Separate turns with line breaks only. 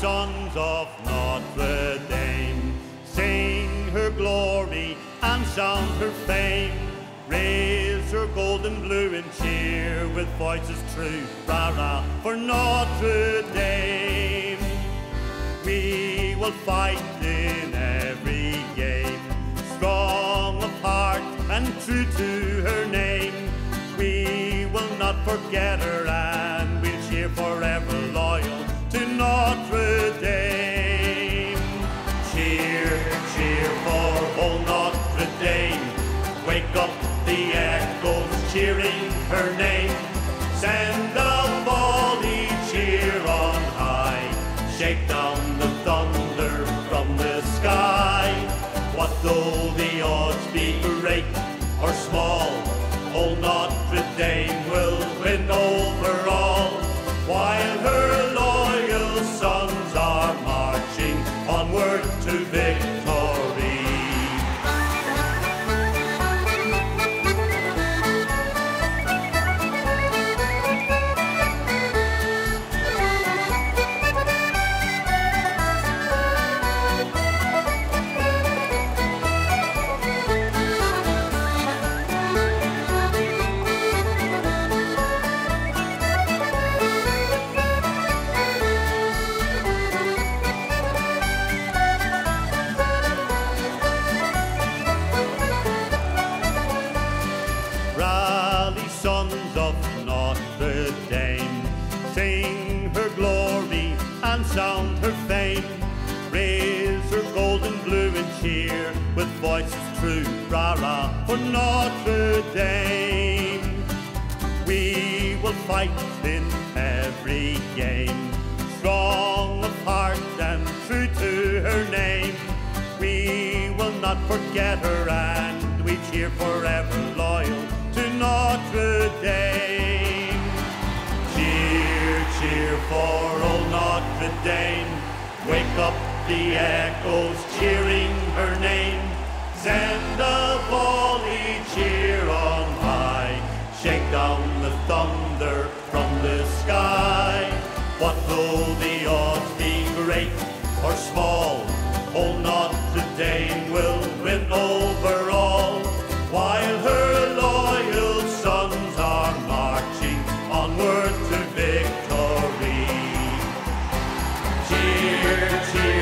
sons of Notre Dame, sing her glory and sound her fame. Raise her golden blue and cheer with voices true, rara for Notre Dame. We will fight in every game, strong of heart and true to her name. We will not forget her. Though the odds be great or small? Old Notre Dame will sound her fame. Raise her golden blue and cheer with voices true, rah for Notre Dame. We will fight in every game, strong of heart and true to her name. We will not forget her and we cheer forever loyal to Notre Dame. Cheer, cheer for Dame. Wake up the echoes cheering her name. Send a volley cheer grande